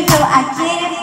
you know I can't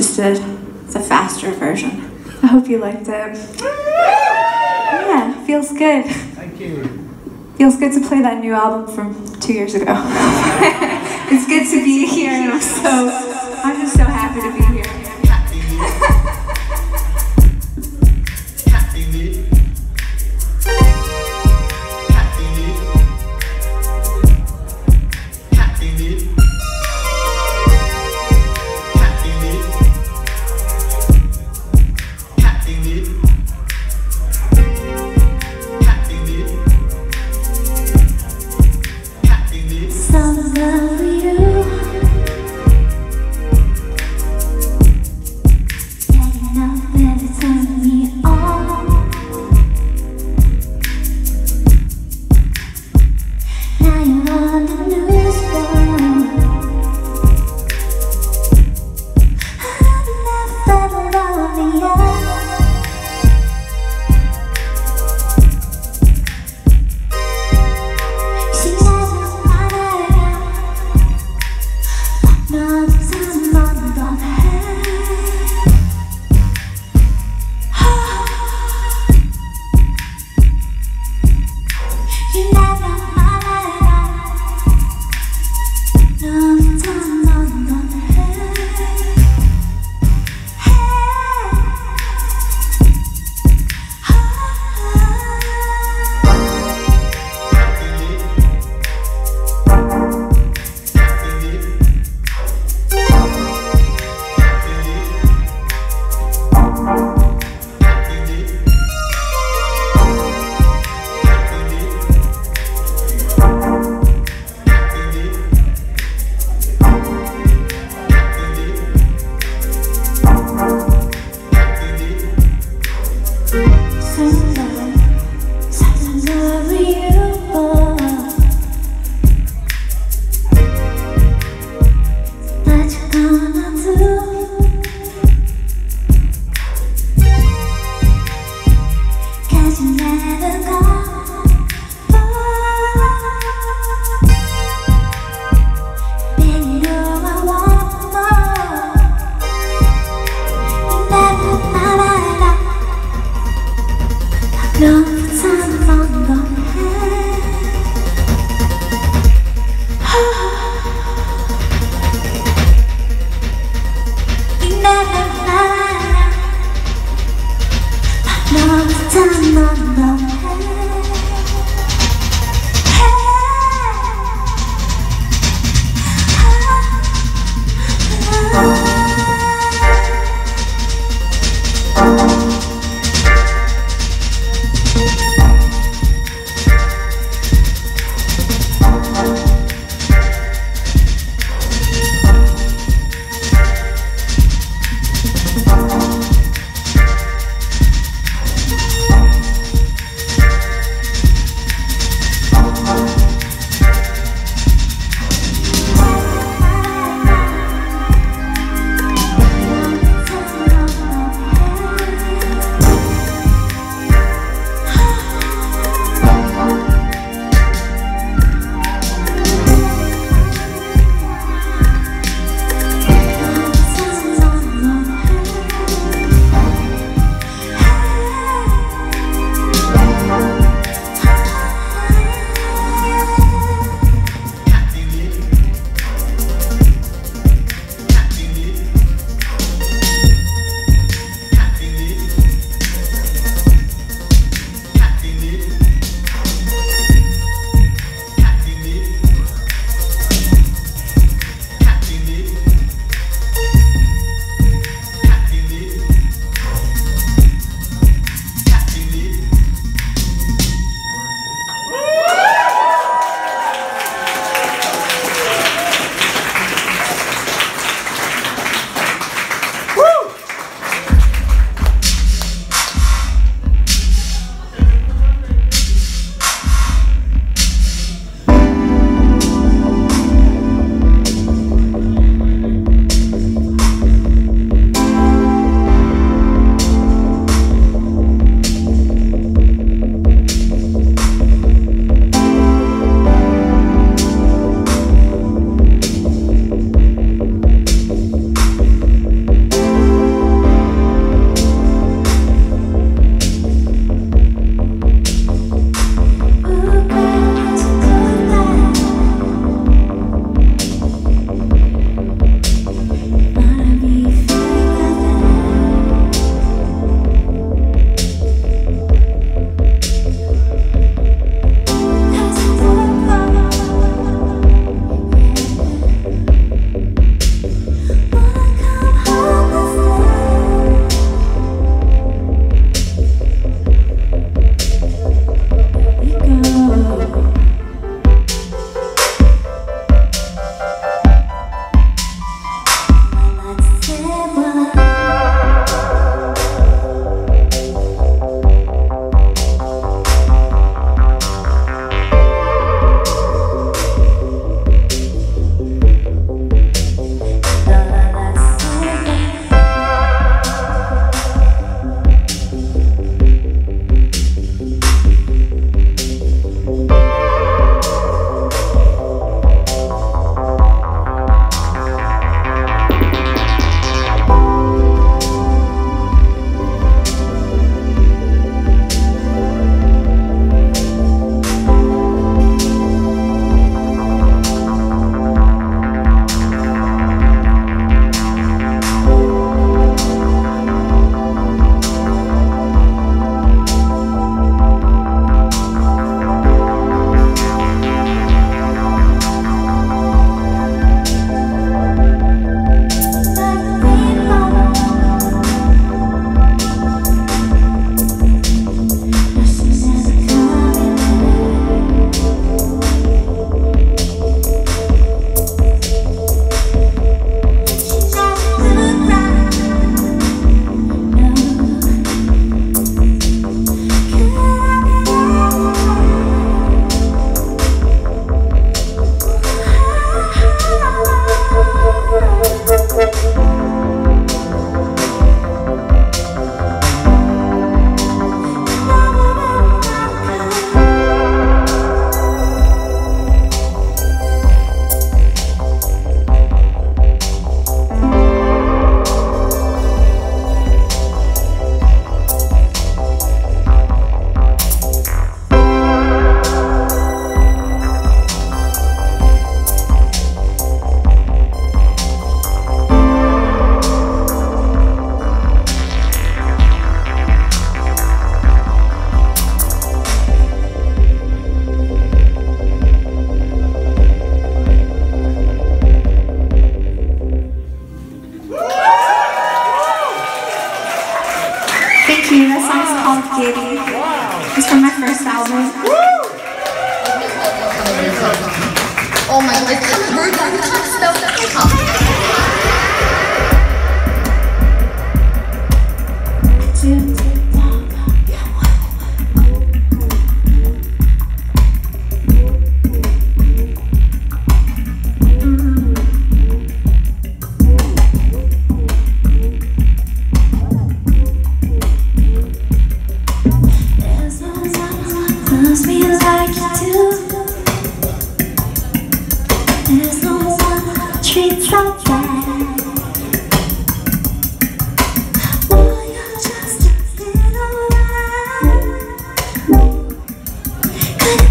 just a, it's a faster version. I hope you liked it. Yeah, feels good. Thank you. Feels good to play that new album from two years ago.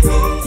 When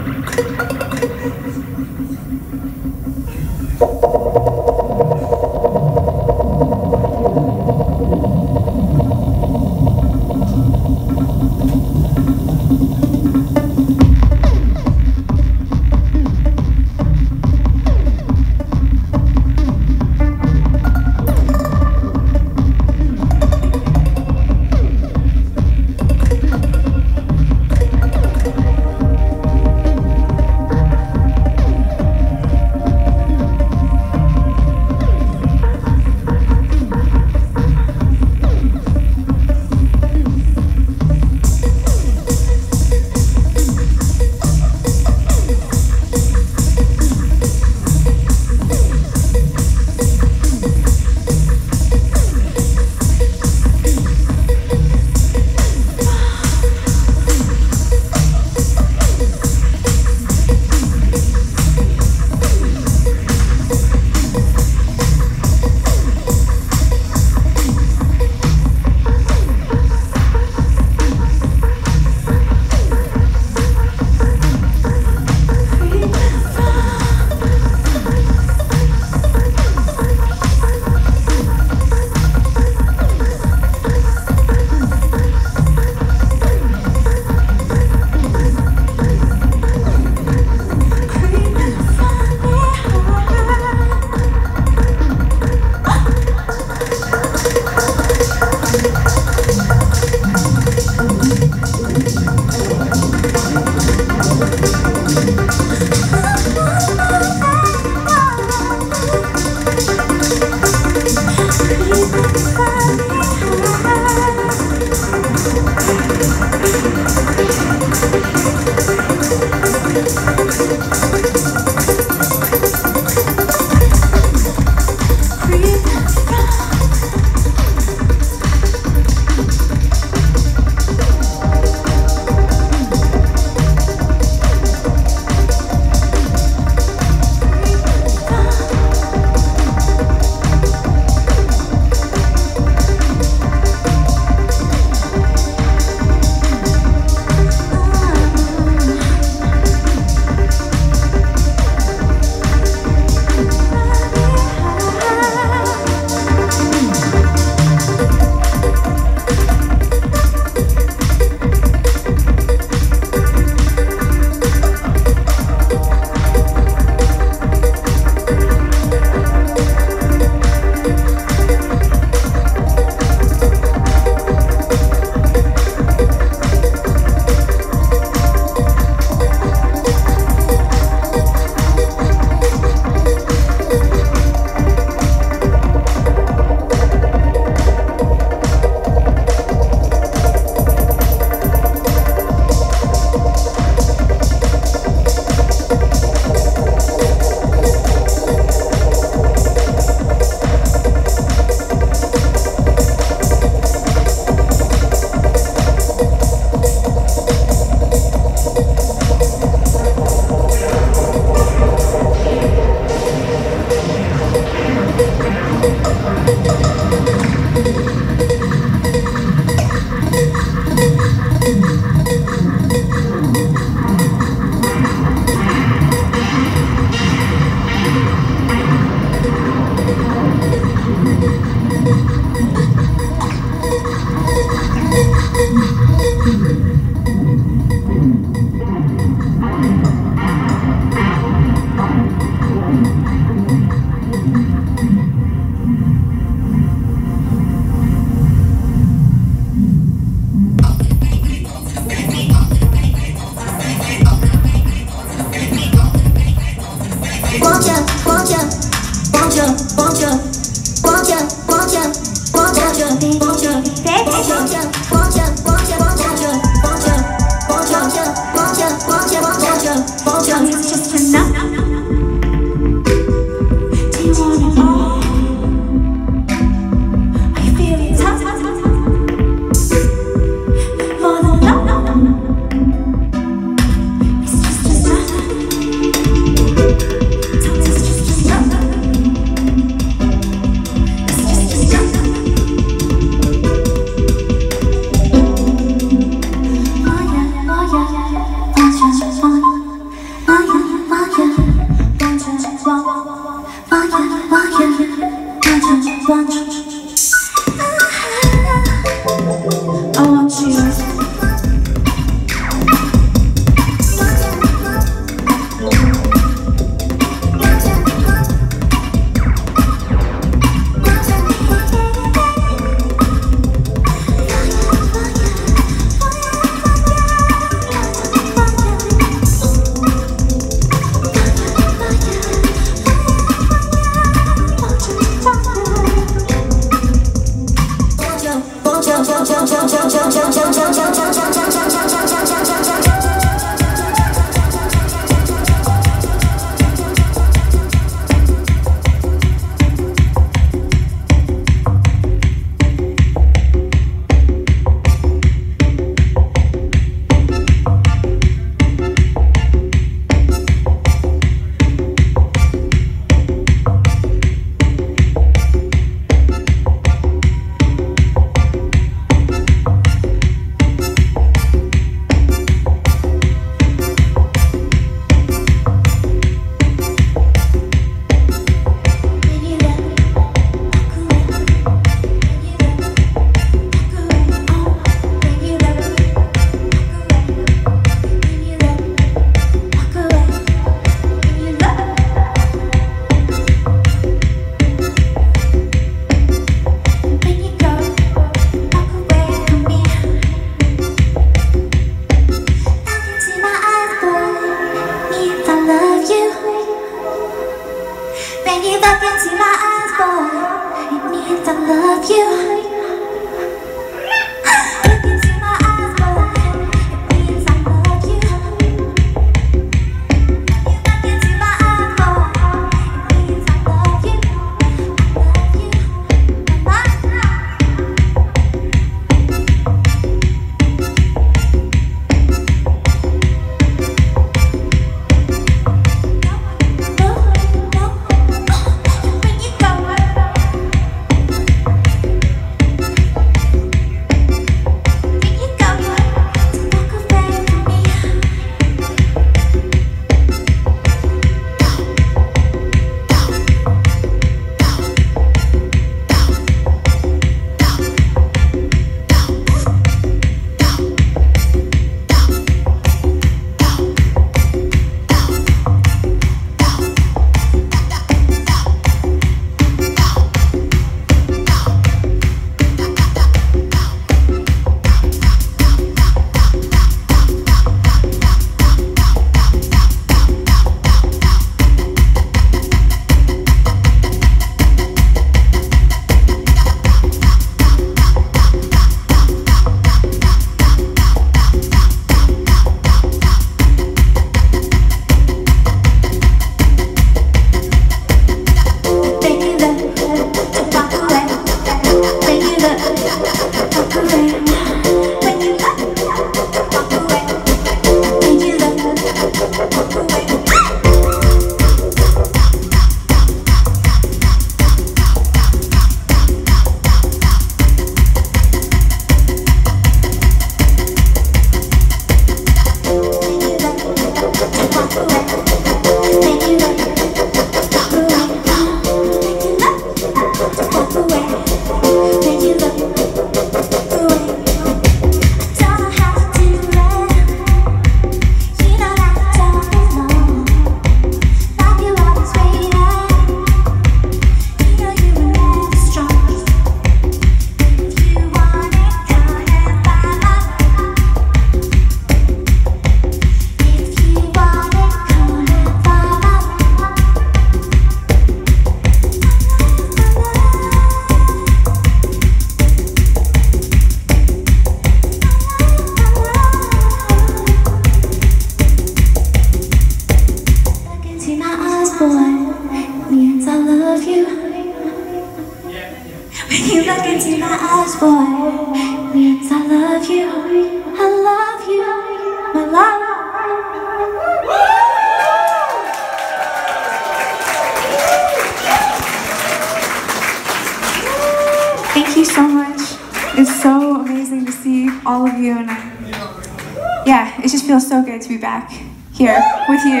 It's so amazing to see all of you, and I, yeah, it just feels so good to be back here with you.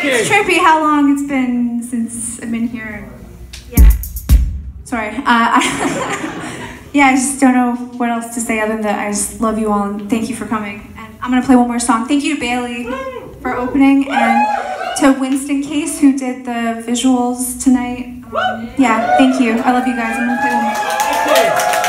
It's trippy how long it's been since I've been here. Yeah. Sorry. Uh, I yeah, I just don't know what else to say other than that I just love you all and thank you for coming. And I'm gonna play one more song. Thank you to Bailey for opening and to Winston Case who did the visuals tonight. Um, yeah, thank you. I love you guys. I'm gonna play one more.